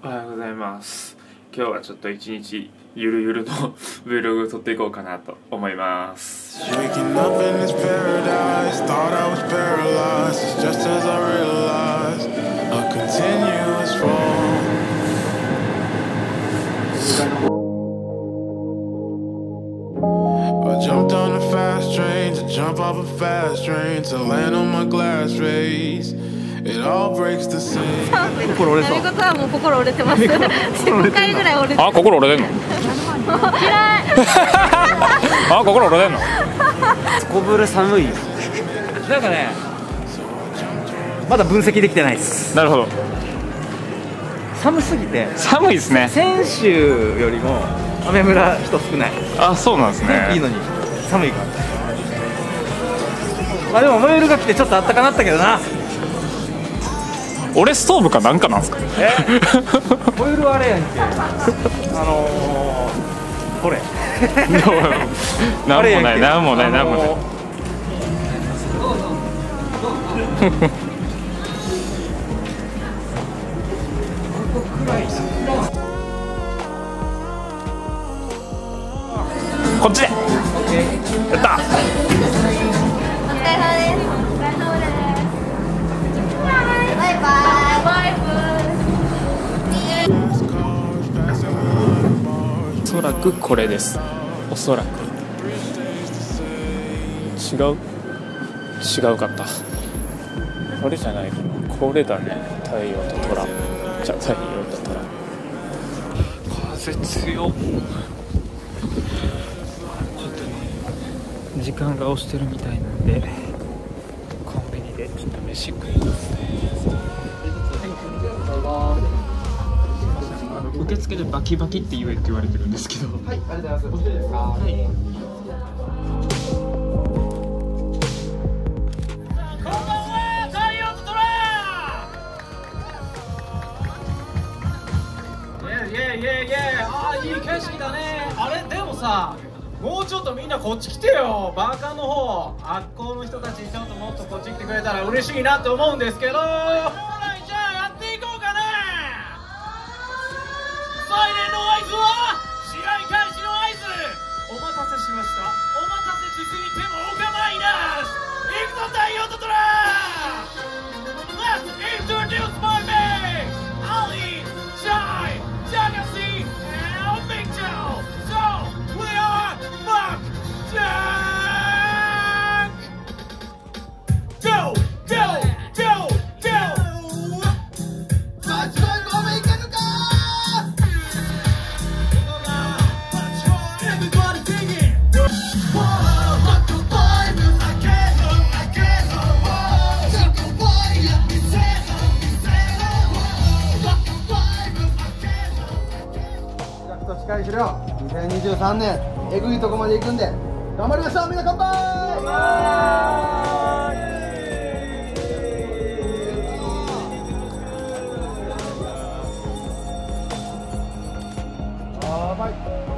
おはようございます今日はちょっと一日ゆるゆると Vlog 撮っていこうかなと思います jumped on a fast train to jump off a fast train to land on my glass face. It all breaks the same. 心折れそう。ことはもう心折れてます。5回ぐらい折れて。あ心折れてんの？嫌い。あ心折れてんの？すこぶる寒いなんかねまだ分析できてないですなるほど寒すぎて寒いですね先週よりも雨村人少ないあそうなんですねいいのに寒いからまあでもモイルが来てちょっとあったかなったけどな俺ストーブかなんかなんですか？え？モイルはあれやんけ。あのー、これ。なんもないなんもないなんもない。あのこっちで。やったそらくこれです。おそらく。違う？違うかった。これじゃないかなこれだね。太陽と虎じゃ太陽と虎風強っ。時間が押してるみたいなんでコンビニでちょっと飯食いますね。受付でバキバキって言えって言われてるんですけど。はいありがとうございます。はい。い。やい。やい。やあーい。い。景色だねあれでもさもうちょっとみんなこっち来てよバカの方あっこの人たちちょっともっとこっち来てくれたら嬉しい。なって思うんですけど進みてもお構いなし。行くぞ太陽とトしろ。2023年えぐいとこまで行くんで頑張りましょうみんな乾杯。乾杯。